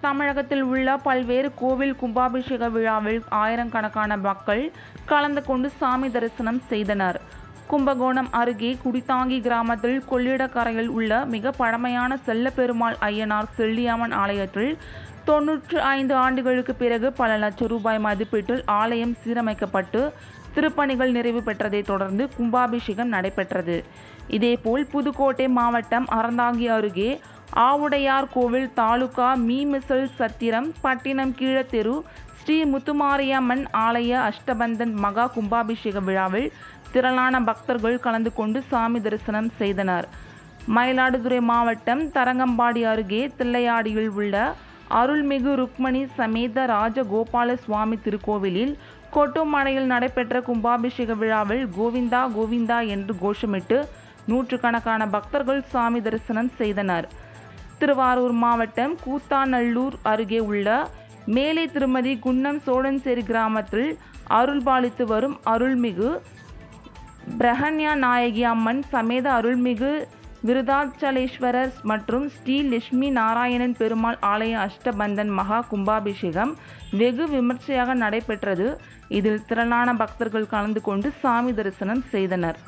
தமிழகத்தில் உள்ள பல்வேறு கோவில் கும்பாபிஷேக விழாவில் ஆயிரக்கணக்கான மக்கள் கலந்து கொண்டு சாமி தரிசனம் செய்தனர். கும்பகோணம் அருகே குடித்தாங்கி கிராமத்தில் கொள்ளிடக்கரையில் உள்ள மிக பழமையான செல்லப்பெருமாள் ஐயனார் செல்லியம்மன் ஆலயத்தில் தொன்னூற்று ஐந்து ஆண்டுகளுக்கு பிறகு பல லட்சம் ரூபாய் மதிப்பீட்டில் ஆலயம் சீரமைக்கப்பட்டு திருப்பணிகள் நிறைவு பெற்றதைத் தொடர்ந்து கும்பாபிஷேகம் நடைபெற்றது. இதேபோல் புதுக்கோட்டை மாவட்டம் அறந்தாங்கி அருகே ஆவுடையார் கோவில் தாலுகா மீமிசல் சத்திரம் பட்டினம் கீழத்தெரு ஸ்ரீ முத்துமாரியம்மன் ஆலய அஷ்டபந்தன் மகா கும்பாபிஷேக விழாவில் திரளான பக்தர்கள் கலந்து கொண்டு சாமி தரிசனம் செய்தனர். மயிலாடுதுறை மாவட்டம் தரங்கம்பாடி அருகே தில்லையாடியில் உள்ள அருள்மிகு ருக்மணி சமேத ராஜகோபால சுவாமி திருக்கோவிலில் கொட்டுமலையில் நடைபெற்ற கும்பாபிஷேக விழாவில் கோவிந்தா கோவிந்தா என்று கோஷமிட்டு நூற்றுக்கணக்கான பக்தர்கள் சாமி தரிசனம் செய்தனர். திருவாரூர் மாவட்டம் கூத்தாநல்லூர் அருகே உள்ள மேலே திருமதி குன்னம் சோழன்சேரி கிராமத்தில் அருள்பாலித்து வரும் அருள்மிகு பிரகன்யா நாயகி அம்மன் சமேத அருள்மிகு விருதாச்சலேஸ்வரர் மற்றும் ஸ்ரீ லட்சுமி நாராயணன் பெருமாள் ஆலய அஷ்டபந்தன் மகா கும்பாபிஷேகம் வெகு விமர்சையாக நடைபெற்றது. இதில் திரளான பக்தர்கள் கலந்து கொண்டு சாமி தரிசனம் செய்தனர்.